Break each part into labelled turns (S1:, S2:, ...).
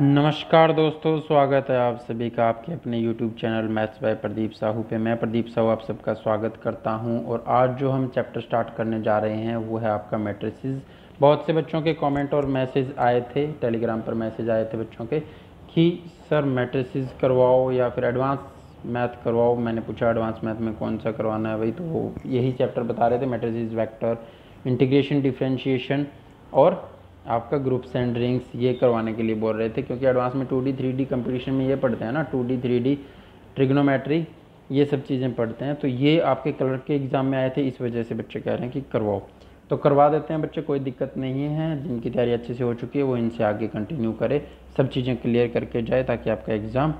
S1: नमस्कार दोस्तों, स्वागत है आप सभी का आपके अपने YouTube channel maths by Pradeep Sahu पे। मैं प्रदीप साहू आप सबका स्वागत करता हूँ और आज जो हम चैप्टर स्टार्ट करने जा रहे हैं, वो है आपका मैट्रिसेस बहुत से बच्चों के कमेंट और मैसेज आए थे टेलीग्राम पर मैसेज आए थे बच्चों के, कि, सर मैट्रिसेस करवाओ या फिर एडवांस मैथ करवाओ? मैंने पूछा एडवांस मैथ में कौन सा करवाना है? भाई तो यही चैप्टर बता रहे थे मैट्रिसेस वैक्टर इंटीग्रेशन डिफ्रेंशिएशन और आपका ग्रुप एंड रिंग्स ये करवाने के लिए बोल रहे थे, क्योंकि एडवांस में two D three D competition में ये पढ़ते हैं ना two D three D trigonometry ये सब चीज़ें पढ़ते हैं। तो ये आपके कलर के एग्ज़ाम में आए थे, इस वजह से बच्चे कह रहे हैं कि करवाओ। तो करवा देते हैं बच्चे, कोई दिक्कत नहीं है, जिनकी तैयारी अच्छे से हो चुकी है, वो इनसे आगे कंटिन्यू करे, सब चीज़ें क्लियर करके जाए, ताकि आपका एग्ज़ाम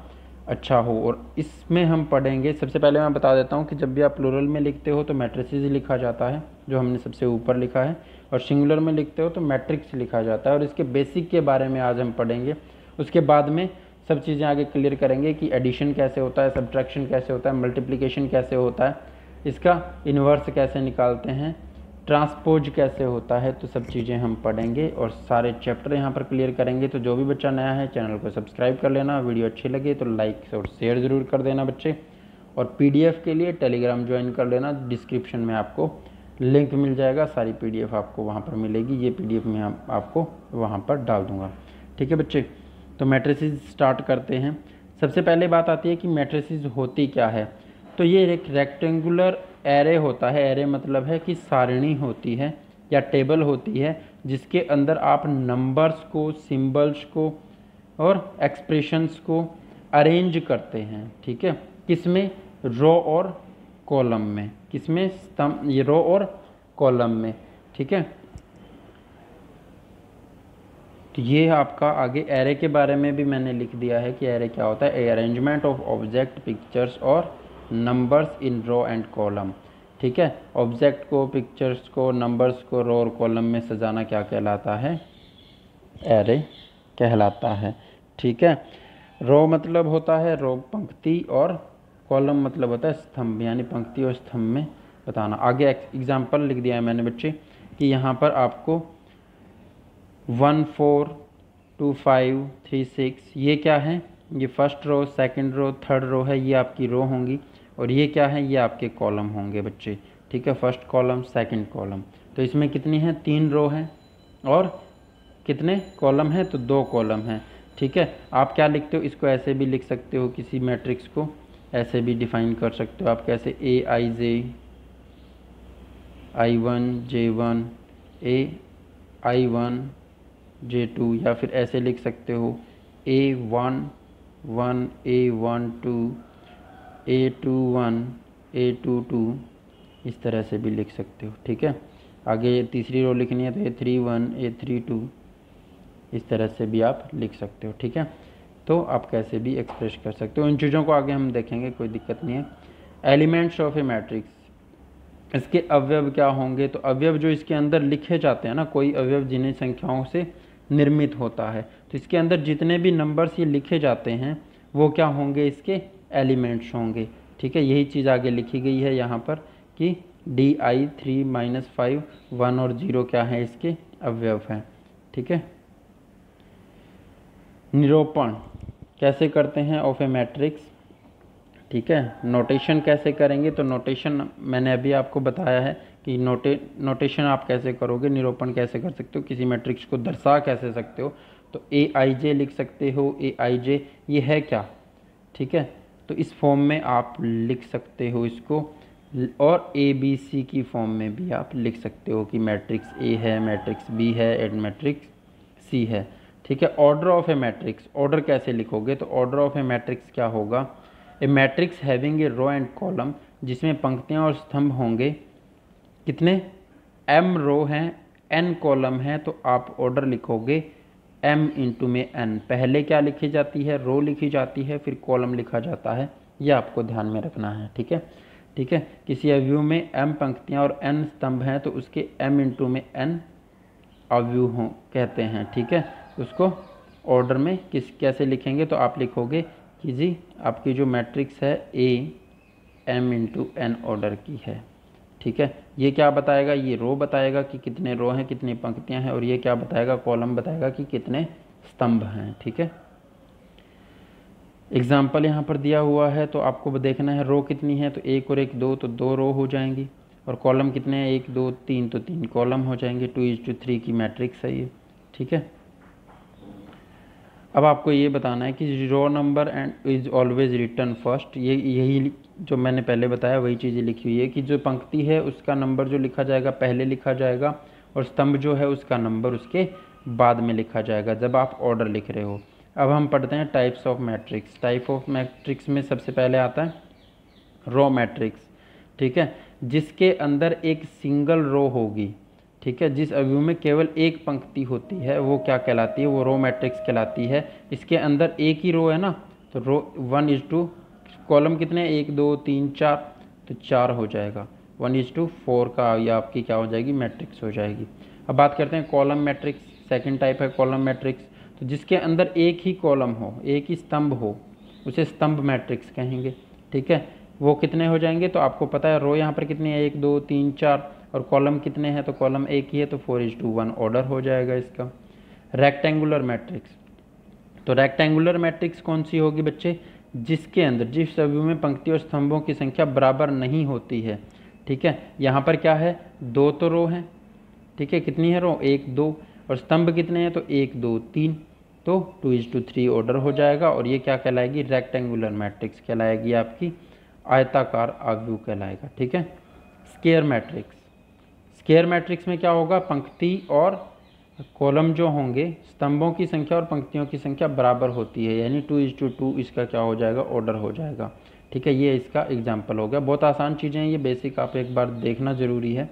S1: अच्छा हो। और इसमें हम पढ़ेंगे, सबसे पहले मैं बता देता हूँ कि जब भी आप प्लूरल में लिखते हो तो मैट्रिसेस लिखा जाता है, जो हमने सबसे ऊपर लिखा है। और सिंगुलर में लिखते हो तो मैट्रिक्स लिखा जाता है और इसके बेसिक के बारे में आज हम पढ़ेंगे। उसके बाद में सब चीज़ें आगे क्लियर करेंगे कि एडिशन कैसे होता है सब्ट्रैक्शन कैसे होता है मल्टीप्लिकेशन कैसे होता है, इसका इन्वर्स कैसे निकालते हैं ट्रांसपोज कैसे होता है तो सब चीज़ें हम पढ़ेंगे और सारे चैप्टर यहाँ पर क्लियर करेंगे। तो जो भी बच्चा नया है चैनल को सब्सक्राइब कर लेना वीडियो अच्छी लगे तो लाइक और शेयर ज़रूर कर देना बच्चे। और पीडीएफ के लिए टेलीग्राम ज्वाइन कर लेना डिस्क्रिप्शन में आपको लिंक मिल जाएगा सारी पीडीएफ आपको वहाँ पर मिलेगी। ये पीडीएफ मैं आप, आपको वहाँ पर डाल दूँगा। ठीक है बच्चे? तो मैट्रिसेस स्टार्ट करते हैं। सबसे पहले बात आती है कि मैट्रिसेस होती क्या है? तो ये एक रेक्टेंगुलर एरे होता है। एरे मतलब है कि सारणी होती है या टेबल होती है जिसके अंदर आप नंबर्स को सिंबल्स को और एक्सप्रेशंस को अरेंज करते हैं। ठीक है? किसमें? रो और कॉलम में। किसमें? स्तंभ ये रो और कॉलम में। ठीक है? तो ये आपका आगे एरे के बारे में भी मैंने लिख दिया है कि एरे क्या होता है। अरेंजमेंट ऑफ़ ऑब्जेक्ट पिक्चर्स और numbers in row and column ठीक है? ऑब्जेक्ट को पिक्चर्स को नंबर्स को रो और कॉलम में सजाना क्या कहलाता है? एरे कहलाता है। ठीक है? रो मतलब होता है रो पंक्ति और कॉलम मतलब होता है स्तंभ, यानी पंक्ति और स्तंभ में बताना। आगे एग्ज़ाम्पल लिख दिया है मैंने बच्चे, कि यहाँ पर आपको one, four, two, five, three, six, ये क्या है? ये first row second row third row है, ये आपकी रो होंगी, और ये क्या है? ये आपके कॉलम होंगे बच्चे। ठीक है फ़र्स्ट कॉलम सेकंड कॉलम तो इसमें कितनी है? तीन रो हैं। और कितने कॉलम हैं? तो दो कॉलम हैं। ठीक है, आप क्या लिखते हो? इसको ऐसे भी लिख सकते हो किसी मैट्रिक्स को। ऐसे भी डिफाइन कर सकते हो आप कैसे? A i j i one j one a i one j two या फिर ऐसे लिख सकते हो a one one a one two a two one a two two इस तरह से भी लिख सकते हो, ठीक है? आगे तीसरी रो लिखनी है तो a three one a three two इस तरह से भी आप लिख सकते हो, ठीक है? तो आप कैसे भी एक्सप्रेस कर सकते हो। इन चीज़ों को आगे हम देखेंगे, कोई दिक्कत नहीं है। एलिमेंट्स ऑफ़ ए मैट्रिक्स इसके अवयव क्या होंगे? तो अवयव जो इसके अंदर लिखे जाते हैं ना, कोई अवयव जिन्हें संख्याओं से निर्मित होता है। तो इसके अंदर जितने भी नंबर्स ये लिखे जाते हैं, वो क्या होंगे? इसके एलिमेंट्स होंगे। ठीक है, यही चीज़ आगे लिखी गई है यहाँ पर कि d i three minus five one और ज़ीरो क्या है? इसके अवयव हैं। ठीक है? निरूपण। कैसे करते हैं ऑफ़ ए मैट्रिक्स ठीक है नोटेशन कैसे करेंगे? तो नोटेशन मैंने अभी आपको बताया है कि नोटे नोटेशन आप कैसे करोगे, निरूपण कैसे कर सकते हो, किसी मैट्रिक्स को दर्शा कैसे सकते हो? तो ए आई जे लिख सकते हो ए आई जे ये है क्या? ठीक है तो इस फॉर्म में आप लिख सकते हो इसको, और ए बी सी की फॉर्म में भी आप लिख सकते हो कि मैट्रिक्स ए है मैट्रिक्स बी है एंड मैट्रिक्स सी है। ठीक है order of a matrix order कैसे लिखोगे? तो ऑर्डर ऑफ़ ए मैट्रिक्स क्या होगा? A matrix having a row and column जिसमें पंक्तियाँ और स्तंभ होंगे। कितने? एम रो हैं एन कॉलम हैं तो आप ऑर्डर लिखोगे एम इंटू में एन पहले क्या लिखी जाती है? रो लिखी जाती है, फिर कॉलम लिखा जाता है। यह आपको ध्यान में रखना है, ठीक है? ठीक है, किसी अव्यू में एम पंक्तियाँ और एन स्तंभ हैं तो उसके एम इंटू में एन अव्यू हो, कहते हैं, ठीक है? उसको ऑर्डर में किस, कैसे लिखेंगे तो आप लिखोगे कि जी, आपकी जो मैट्रिक्स है a m into n order की है। ठीक है? ये क्या बताएगा? ये रो बताएगा कि कितने रो हैं, कितनी पंक्तियाँ हैं, और ये क्या बताएगा? कॉलम बताएगा कि कितने स्तंभ हैं। ठीक है? एग्ज़ाम्पल यहाँ पर दिया हुआ है तो आपको देखना है रो कितनी है तो एक और एक दो तो दो रो हो जाएँगी। और कॉलम कितने हैं? एक, दो, तीन तो तीन कॉलम हो जाएँगे। टू इज़ टू थ्री की मैट्रिक्स है ये। ठीक है? अब आपको ये बताना है कि row number and is always written first ये, यही जो मैंने पहले बताया, वही चीज़ें लिखी हुई है कि जो पंक्ति है, उसका नंबर जो लिखा जाएगा, पहले लिखा जाएगा और स्तंभ जो है, उसका नंबर उसके बाद में लिखा जाएगा, जब आप ऑर्डर लिख रहे हो। अब हम पढ़ते हैं types of matrix type of matrix में सबसे पहले आता है रो मैट्रिक्स ठीक है? जिसके अंदर एक सिंगल रो होगी। ठीक है, जिस अव्यू में केवल एक पंक्ति होती है, वो क्या कहलाती है? वो रो मैट्रिक्स कहलाती है। इसके अंदर एक ही रो है ना? तो row one is two column कितने एक, दो, तीन, चार। तो चार हो जाएगा। वन इज़ टू फोर का या आपकी क्या हो जाएगी? मैट्रिक्स हो जाएगी। अब बात करते हैं कॉलम मैट्रिक्स सेकंड टाइप है कॉलम मैट्रिक्स तो जिसके अंदर एक ही कॉलम हो, एक ही स्तंभ हो, उसे स्तंभ मैट्रिक्स कहेंगे। ठीक है? वो कितने हो जाएँगे? तो आपको पता है रो यहाँ पर कितनी है? एक, दो, तीन, चार। और कॉलम कितने हैं? तो कॉलम एक ही है तो four is two one order हो जाएगा इसका। रेक्टेंगुलर मैट्रिक्स तो रेक्टेंगुलर मैट्रिक्स कौन सी होगी बच्चे? जिसके अंदर, जिस सभी में पंक्ति और स्तंभों की संख्या बराबर नहीं होती है। ठीक है? यहाँ पर क्या है? दो तो रो हैं। ठीक है? कितनी है रो? एक, दो। और स्तंभ कितने हैं? तो एक, दो, तीन। तो two is two three order हो जाएगा और ये क्या कहलाएगी? रेक्टेंगुलर मैट्रिक्स कहलाएगी आपकी। आयताकार आव्यू कहलाएगा। ठीक है? स्केयर मैट्रिक्स स्केयर मैट्रिक्स में क्या होगा? पंक्ति और कॉलम जो होंगे, स्तंभों की संख्या और पंक्तियों की संख्या बराबर होती है। यानी टू इज़ टू टू इसका क्या हो जाएगा? ऑर्डर हो जाएगा। ठीक है, ये इसका एग्ज़ाम्पल हो गया। बहुत आसान चीज़ें हैं, ये बेसिक आप एक बार देखना ज़रूरी है,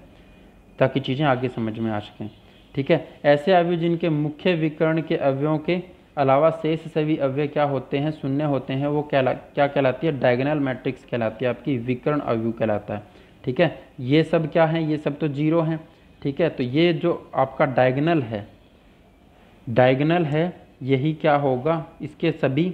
S1: ताकि चीज़ें आगे समझ में आ सकें। ठीक है, ऐसे अवयव जिनके मुख्य विकर्ण के अवयवों के अलावा शेष सभी अवयव क्या होते हैं? शून्य होते हैं। वो कहला, क्या कहलाती है? डायगनल मैट्रिक्स कहलाती है, आपकी विकर्ण अवयव कहलाता है। ठीक है? ये सब क्या है? ये सब तो ज़ीरो हैं, ठीक है? तो ये जो आपका डायगनल है डायगनल है, यही क्या होगा? इसके सभी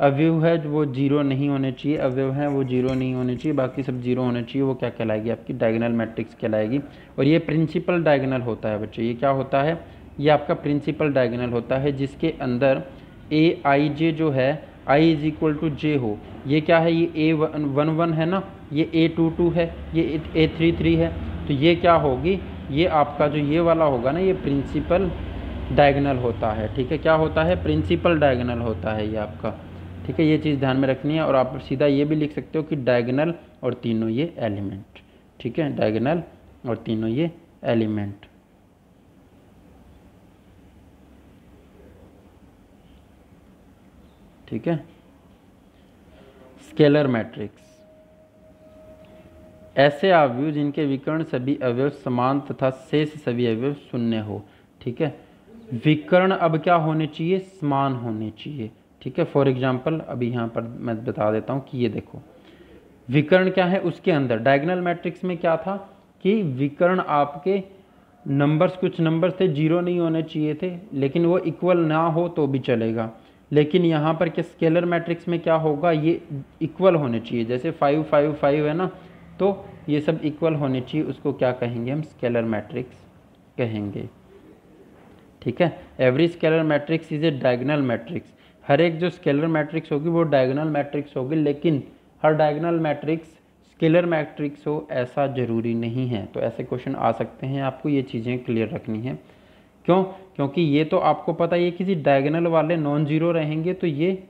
S1: अवयव है जो वो ज़ीरो नहीं होने चाहिए। अवयव है, वो ज़ीरो नहीं होने चाहिए। बाकी सब ज़ीरो होने चाहिए, वो क्या कहलाएगी? आपकी डायगनल मैट्रिक्स कहलाएगी। और ये प्रिंसिपल डायगनल होता है बच्चे, ये क्या होता है? ये आपका प्रिंसिपल डायगनल होता है, जिसके अंदर ए आई जे जो है i is equal to j हो। ये क्या है? ये ए वन वन है ना? ये ए टू टू है, ये ए थ्री थ्री है तो ये क्या होगी? ये आपका जो ये वाला होगा ना, ये प्रिंसिपल डायगनल होता है, ठीक है? क्या होता है? प्रिंसिपल डायगनल होता है ये आपका, ठीक है? ये चीज़ ध्यान में रखनी है और आप सीधा ये भी लिख सकते हो कि डायगनल और तीनों ये एलिमेंट ठीक है? डायगनल और तीनों ये एलिमेंट ठीक है? स्केलर मैट्रिक्स ऐसे अवयव जिनके विकर्ण सभी अवयव समान तथा शेष सभी अवयव शून्य हो, ठीक है? विकर्ण अब क्या होने चाहिए? समान होने चाहिए, ठीक है? फॉर एग्ज़ाम्पल अभी यहाँ पर मैं बता देता हूँ कि ये देखो। विकर्ण क्या है? उसके अंदर। डायगनल मैट्रिक्स में क्या था? कि विकर्ण आपके नंबर्स कुछ नंबर्स थे ज़ीरो नहीं होने चाहिए थे, लेकिन वो इक्वल ना हो तो भी चलेगा। लेकिन यहाँ पर क्या स्केलर मैट्रिक्स में क्या होगा? ये इक्वल होने चाहिए। जैसे फाइव फाइव फाइव है ना? तो ये सब इक्वल होने चाहिए, उसको क्या कहेंगे हम? स्केलर मैट्रिक्स कहेंगे। ठीक है? Every scalar matrix is a diagonal matrix हर एक जो स्केलर मैट्रिक्स होगी, वो डायगनल मैट्रिक्स होगी, लेकिन हर डायगनल मैट्रिक्स स्केलर मैट्रिक्स हो, ऐसा ज़रूरी नहीं है। तो ऐसे क्वेश्चन आ सकते हैं। आपको ये चीज़ें क्लियर रखनी है। क्यों? क्योंकि ये तो आपको पता है, ये किसी डायगनल वाले नॉन ज़ीरो रहेंगे तो ये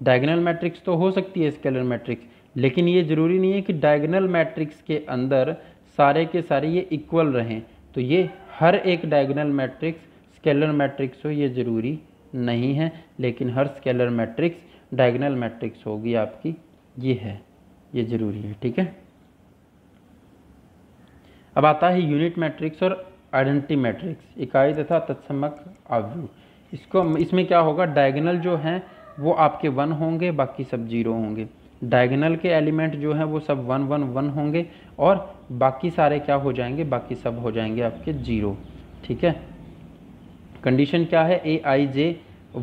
S1: डायगनल मैट्रिक्स तो हो सकती है स्केलर मैट्रिक्स लेकिन ये ज़रूरी नहीं है कि डायगनल मैट्रिक्स के अंदर सारे के सारे ये इक्वल रहें। तो ये हर एक डायगनल मैट्रिक्स स्केलर मैट्रिक्स हो, ये ज़रूरी नहीं है। लेकिन हर स्केलर मैट्रिक्स डायगनल मैट्रिक्स होगी आपकी। ये है, ये ज़रूरी है, ठीक है? अब आता है यूनिट मैट्रिक्स और आइडेंटिटी मैट्रिक्स इकाई तथा तत्समक आव्यू इसको इसमें क्या होगा? डायगनल जो हैं, वो आपके वन होंगे, बाकी सब ज़ीरो होंगे। डायगनल के एलिमेंट जो हैं वो सब वन वन वन होंगे और बाकी सारे क्या हो जाएँगे? बाकी सब हो जाएँगे आपके ज़ीरो। ठीक है? कंडीशन क्या है? ए आई जे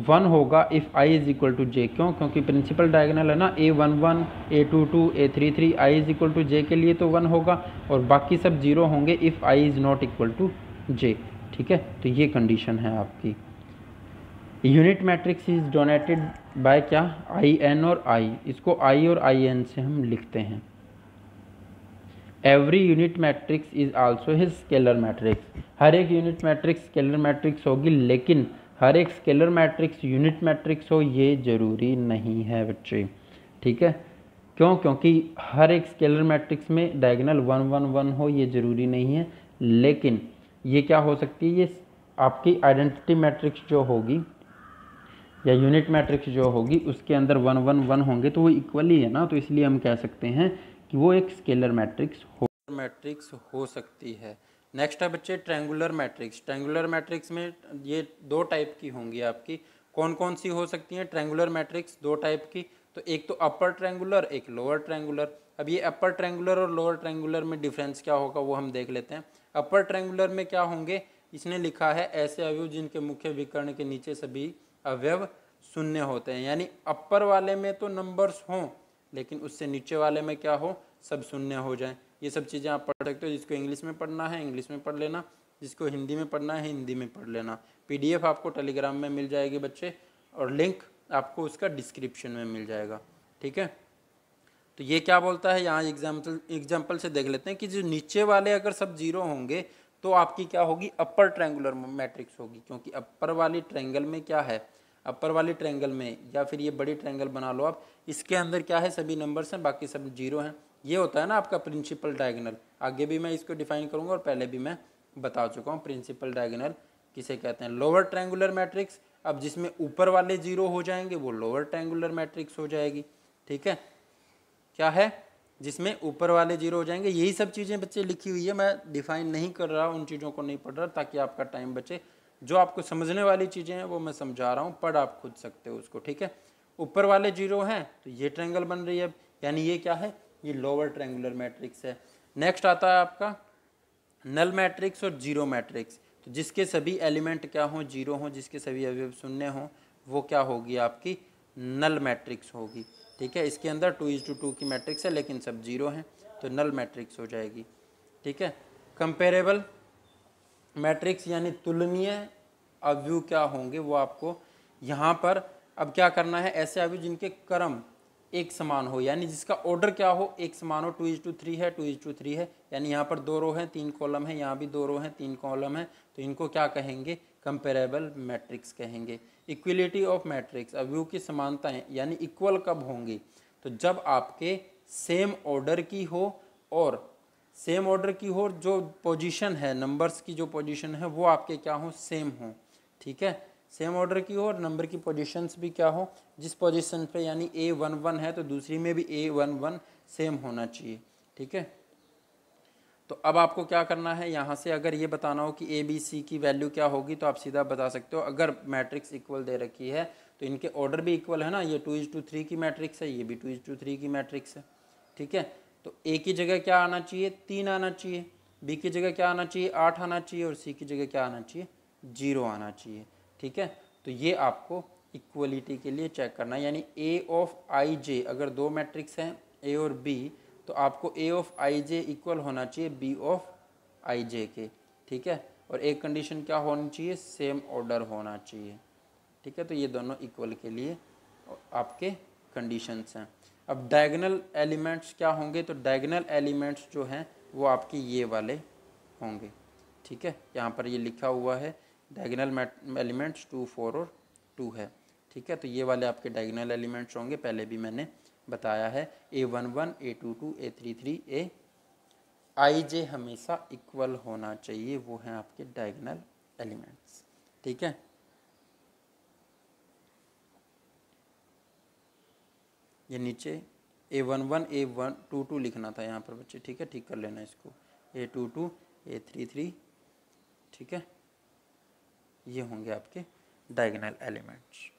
S1: वन होगा if i is equal to j क्यों? क्योंकि प्रिंसिपल डायगनल है ना a one one a two two a three three i is equal to j के लिए तो वन होगा और बाकी सब ज़ीरो होंगे if i is not equal to j ठीक है? तो ये कंडीशन है आपकी। Unit matrix is donated by क्या? आई एन और आई। इसको आई और आई एन से हम लिखते हैं। Every unit matrix is also his scalar matrix. हर एक यूनिट मैट्रिक्स स्केलर मैट्रिक्स होगी, लेकिन हर एक स्केलर मैट्रिक्स यूनिट मैट्रिक्स हो, ये ज़रूरी नहीं है, बच्चे। ठीक है? क्यों? क्योंकि हर एक स्केलर मैट्रिक्स में डायगनल वन वन वन हो, ये ज़रूरी नहीं है। लेकिन ये क्या हो सकती है? ये आपकी आइडेंटिटी मैट्रिक्स जो होगी या यूनिट मैट्रिक्स जो होगी, उसके अंदर वन वन वन होंगे तो वो इक्वली है ना? तो इसलिए हम कह सकते हैं कि वो एक स्केलर मैट्रिक्स हो मैट्रिक्स हो सकती है। नेक्स्ट है बच्चे ट्रेंगुलर मैट्रिक्स ट्रेंगुलर मैट्रिक्स में ये दो टाइप की होंगी आपकी। कौन कौन सी हो सकती हैं? ट्रेंगुलर मैट्रिक्स दो टाइप की। तो एक तो अपर ट्रेंगुलर एक लोअर ट्रेंगुलर अब ये अपर ट्रेंगुलर और लोअर ट्रेंगुलर में डिफरेंस क्या होगा, वो हम देख लेते हैं। अपर ट्रेंगुलर में क्या होंगे? इसने लिखा है ऐसे अवयव जिनके मुख्य विकर्ण के नीचे सभी अवयव शून्य होते हैं। यानी अपर वाले में तो नंबर्स हों, लेकिन उससे नीचे वाले में क्या हो, सब शून्य हो जाए। ये सब चीज़ें आप पढ़ सकते हो। जिसको इंग्लिश में पढ़ना है, इंग्लिश में पढ़ लेना। जिसको हिंदी में पढ़ना है, हिंदी में पढ़ लेना। पीडीएफ आपको टेलीग्राम में मिल जाएगी बच्चे, और लिंक आपको उसका डिस्क्रिप्शन में मिल जाएगा। ठीक है? तो ये क्या बोलता है? यहाँ एग्ज़ाम्पल एग्ज़ाम्पल से देख लेते हैं कि जो नीचे वाले अगर सब ज़ीरो होंगे तो आपकी क्या होगी? अपर ट्रैंगुलर मैट्रिक्स होगी, क्योंकि अपर वाली ट्रैंगल में क्या है? अपर वाली ट्रैंगल में, या फिर ये बड़ी ट्रैंगल बना लो आप, इसके अंदर क्या है? सभी नंबर्स हैं, बाकी सब ज़ीरो हैं। ये होता है ना आपका प्रिंसिपल डायगनल आगे भी मैं इसको डिफाइन करूँगा और पहले भी मैं बता चुका हूँ प्रिंसिपल डायगनल किसे कहते हैं? लोअर ट्रैंगुलर मैट्रिक्स अब जिसमें ऊपर वाले ज़ीरो हो जाएँगे, वो लोअर ट्रैंगुलर मैट्रिक्स हो जाएगी। ठीक है? क्या है? जिसमें ऊपर वाले ज़ीरो हो जाएँगे। यही सब चीज़ें बच्चे लिखी हुई है। मैं डिफाइन नहीं कर रहा, उन चीज़ों को नहीं पढ़ रहा, ताकि आपका टाइम बचे। जो आपको समझने वाली चीज़ें हैं, वो मैं समझा रहा हूँ। पढ़ आप खुद सकते हो उसको, ठीक है? ऊपर वाले ज़ीरो हैं तो ये ट्रैंगल बन रही है। यानी ये क्या है? ये लोअर ट्रैंगुलर मैट्रिक्स है। नेक्स्ट आता है आपका नल मैट्रिक्स और ज़ीरो मैट्रिक्स तो जिसके सभी एलिमेंट क्या हों? ज़ीरो हों, जिसके सभी अवयव शून्य हों, वो क्या होगी आपकी? नल मैट्रिक्स होगी। ठीक है? इसके अंदर टू इज़ टू टू की मैट्रिक्स है, लेकिन सब ज़ीरो हैं तो नल मैट्रिक्स हो जाएगी। ठीक है? कंपेरेबल मैट्रिक्स यानी तुलनीय अवयव क्या होंगे, वो आपको यहाँ पर अब क्या करना है? ऐसे अव्यू जिनके क्रम एक समान हो, यानी जिसका ऑर्डर क्या हो, एक समान हो। टू इज़ टू थ्री है टू इज़ टू थ्री है, यानी यहाँ पर दो रो हैं, तीन कॉलम है, यहाँ भी दो रो हैं, तीन कॉलम है तो इनको क्या कहेंगे? कंपेरेबल मैट्रिक्स कहेंगे। इक्वलिटी ऑफ़ मैट्रिक्स अवयव की समानताएँ, यानी इक्वल कब होंगी? तो जब आपके सेम ऑर्डर की हो और सेम ऑर्डर की हो, जो पोजीशन है नंबर्स की जो पोजीशन है, वो आपके क्या हो? सेम हो। ठीक है? सेम ऑर्डर की हो और नंबर की पोजीशंस भी क्या हो? जिस पोजीशन पे, यानी ए वन वन है तो दूसरी में भी ए वन वन सेम होना चाहिए। ठीक है? तो अब आपको क्या करना है? यहाँ से अगर ये बताना हो कि ए बी सी की वैल्यू क्या होगी तो आप सीधा बता सकते हो। अगर मैट्रिक्स इक्वल दे रखी है तो इनके ऑर्डर भी इक्वल है ना? ये टू इज़ टू थ्री की मैट्रिक्स है, ये भी टू इज़ टू थ्री की मैट्रिक्स है। ठीक है? तो ए की जगह क्या आना चाहिए? तीन आना चाहिए। बी की जगह क्या आना चाहिए? आठ आना चाहिए। और सी की जगह क्या आना चाहिए? ज़ीरो आना चाहिए। ठीक है? तो ये आपको इक्वलिटी के लिए चेक करना है। यानी ए ऑफ़ आई जे अगर दो मैट्रिक्स हैं ए और बी तो आपको ए ऑफ़ आई जे इक्वल होना चाहिए बी ऑफ़ आई जे के, ठीक है? और एक कंडीशन क्या होनी चाहिए? सेम ऑर्डर होना चाहिए, ठीक है? तो ये दोनों इक्वल के लिए आपके कंडीशंस हैं। अब डायगनल एलिमेंट्स क्या होंगे? तो डायगनल एलिमेंट्स जो हैं, वो आपके ये वाले होंगे, ठीक है? यहाँ पर ये लिखा हुआ है डायगनल एलिमेंट्स टू फोर और टू है, ठीक है? तो ये वाले आपके डायगनल एलिमेंट्स होंगे, पहले भी मैंने बताया है a one one a two two a three three a i j हमेशा इक्वल होना चाहिए, वो हैं आपके डायगनल एलिमेंट्स ठीक है? ये नीचे a one one a one two two लिखना था यहाँ पर बच्चे, ठीक है? ठीक कर लेना इसको। A two two a three three ठीक है? ये होंगे आपके डायगनल एलिमेंट्स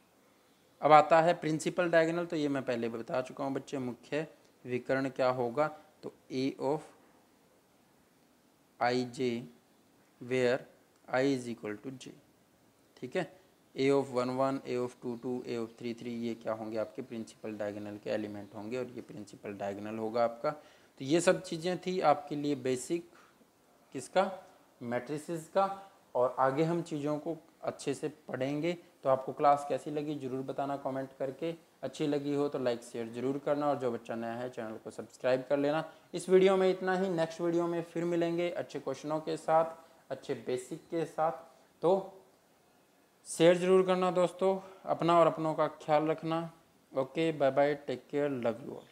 S1: अब आता है प्रिंसिपल डायगनल तो ये मैं पहले बता चुका हूँ बच्चे, मुख्य विकर्ण क्या होगा? तो a of i j where i is equal to j ठीक है? A of one one a of two two a of three three ये क्या होंगे आपके प्रिंसिपल डायगनल के एलिमेंट होंगे और ये प्रिंसिपल डायगनल होगा आपका। तो ये सब चीज़ें थी आपके लिए बेसिक किसका? मैट्रिसेस का। और आगे हम चीज़ों को अच्छे से पढ़ेंगे। तो आपको क्लास कैसी लगी ज़रूर बताना कमेंट करके। अच्छी लगी हो तो लाइक शेयर ज़रूर करना और जो बच्चा नया है चैनल को सब्सक्राइब कर लेना। इस वीडियो में इतना ही। नेक्स्ट वीडियो में फिर मिलेंगे अच्छे क्वेश्चनों के साथ, अच्छे बेसिक के साथ। तो शेयर ज़रूर करना दोस्तों। अपना और अपनों का ख्याल रखना। Okay bye bye take care love you all